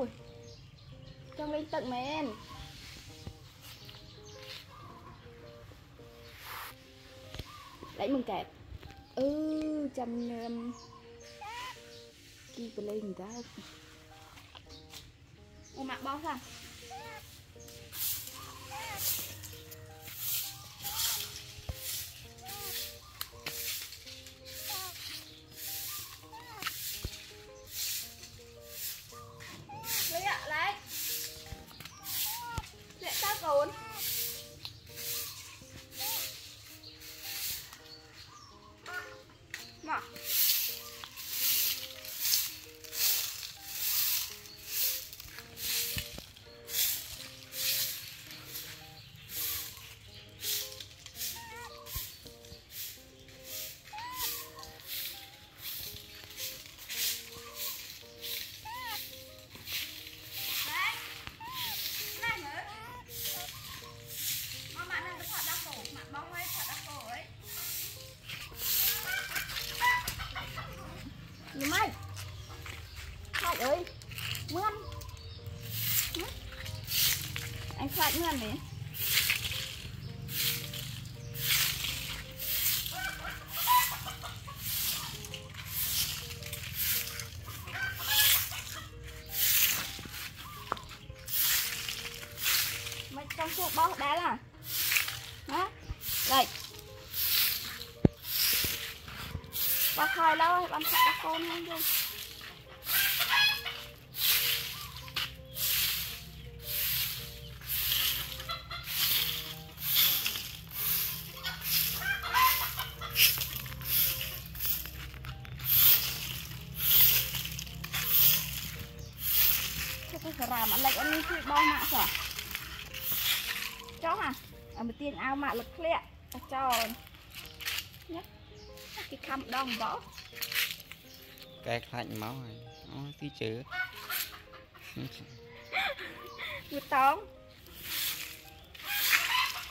ថាបុយចង់លេងទឹកមែនលេងมึงកែបអឺចាំញឹមគីក៏លេងដែរអូម៉ាក់បោះថាលេ Đây Ba khai lâu bạn thật các con không dung Thế tôi phải làm ăn lệch ăn đi khi bao mạng sao ចុះអាឲ្យមកទៀងអៅម៉ា ក់លឹកធ្លាក់តែចោលញ៉ាគេខំដងបោកែខ្លាច់មកហើយអូទីជើវាតង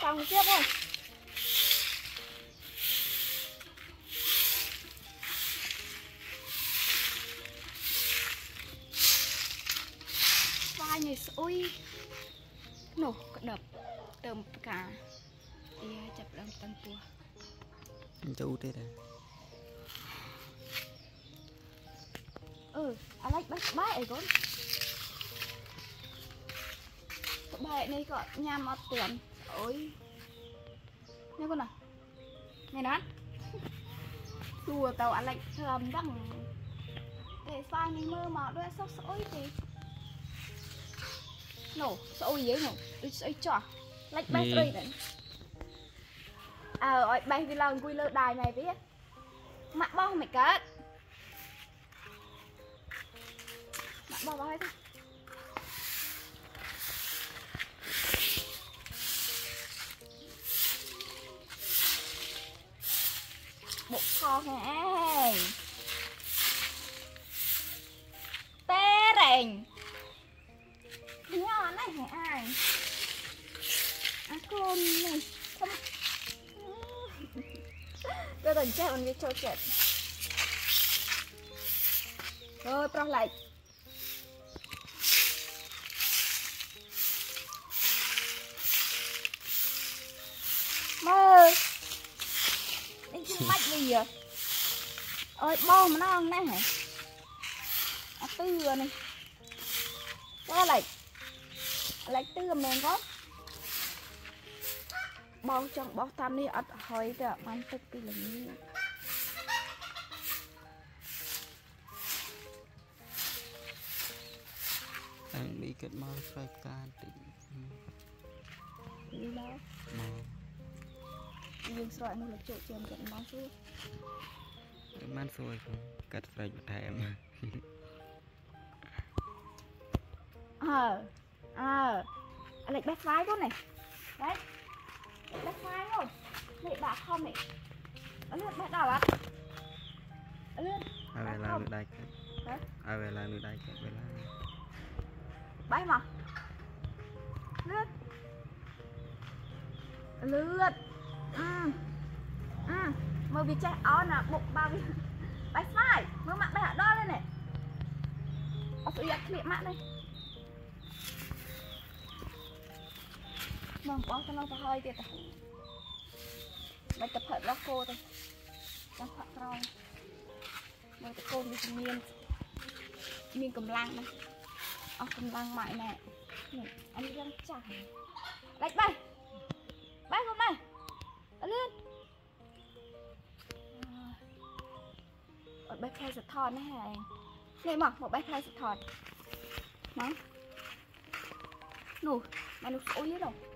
តងទៀតហើយស្វាយនេះស្អុយនោះក្តឹបទៅផ្កា អីហើយចាប់ដើមតាំងពោះទៅទេដែរអឺអាឡិចបេះក្បែកអីកូនក្បែកនេះក៏ញ៉ាំអត់ទាន់អូយនេះកូនណានេះណាសួរទៅអាឡិចធ្វើមិនដឹងតែស្វាយនេះមើលមកដូចសុខស្អុយទេនោះស្អុយយើងនោះដូចស្អុយចោះឡិចបេះស្អុយទៅអើឲ្យបេះវាឡើង អង្គុយលើដៃណៃវាម៉ាក់បោះមិនកើត Bạn bỏ vào đây thôi Bộ kho hả Tê rèn Ngon này hả ai À con này Không Tôi từng chết bằng cái trâu chết Rồi, pro lại មើលនេះខ្ញុំបាច់វាអើយបោម្ដងណាហ៎អាទឿនេះទៅឡៃឡៃទឿមែនគាត់ បងចង់បោះតាមនេះអត់ហើយទេអត់បានទឹកពីល្ងាចតាំងនេះគិតមកស្រ័យផ្កាតិចនេះដល់មកយើងស្រែកនោះលជោគជើងគាត់មកសួរមិនសួយផងកាត់ស្រែកបន្ថែមអើអើអាឡិចបេះស្វាយគាត់នេះបេះ បេះស្វាយនោះនេះដាក់ខំនេះអលឿនបេះដល់អត់អលឿនឲ្យវាឡើងលើដៃកាត់ហ៎ឲ្យវាឡើងលើដៃកាត់វាឡើងបេះមកលឿនលឿនអឺអឺមើលវា បុកបាវាបេះស្វាយមើលម៉ាក់បេះអត់ដល់ទេអត់ស្អីអត់ឃ្លៀកម៉ាក់ទេមកបោះទៅនៅទៅហើយទៀតទៅមិនទៅផឹករបស់គោទៅចាំផឹកក្រោយមើលទៅកូនវាមានមានកម្លាំងណាស់អស់កម្លាំងម៉ាក់ណែនេះអានេះរឿងចាស់ដាច់បាយបាយខ្លួនបាយអលឿនអត់បេះផ្លែសថនណាហែងនេះមកមកបេះផ្លែសថនមកនោះមកនោះស្អុយទេនោះអឺណែអាគុយហើយញ៉ាំបានទេមិន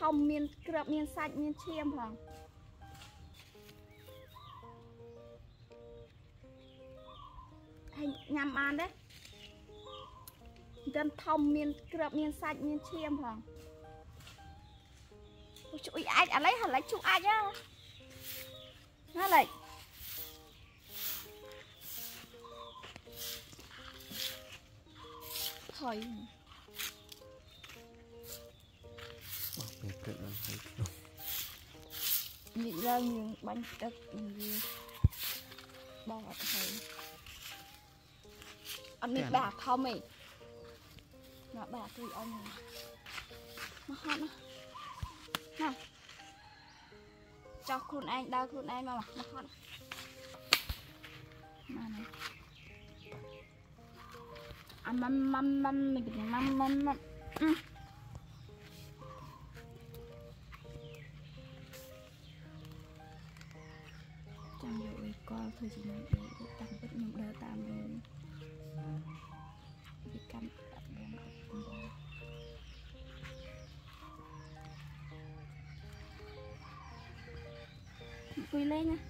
ធំមានក្របមានសាច់មានឈាមផងហើយញ៉ាំបានទេមិនធំមានក្របមានសាច់មានឈាមផងជួយអាចអាឡៃអាឡៃជួយអាចណាណា ឡៃ thôi បោះពេលព្រឹកដល់ហើយក្នុង nhịn ra những bánh đất gì bỏ thầy anh biết Dạ. bà không mày nó bà thì ông nó hot nó nè cho khuôn anh đau khuôn anh mà mà nó hot mà này à mắm mắm mắm mình đừng mắm mắm mắm ừ. ចាំយកអីកលធ្វើជា ញ៉ាំអីតាំងពិតខ្ញុំដើរតាមលើពីកម្មដាក់បងកំបងអង្គុយលេងណា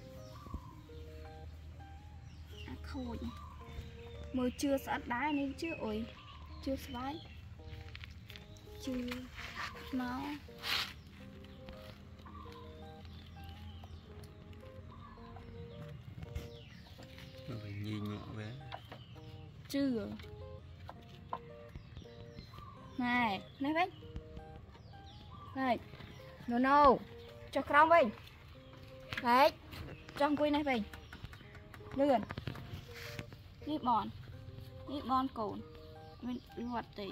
មើលជឿស្អិតដែរនេះជឿអុយជឿស្វាយជឿស្មៅ rồi nhì nhọ về chưa này này vậy này no no cho krong vậy đấy นี่บอลโกนไม่รวดตี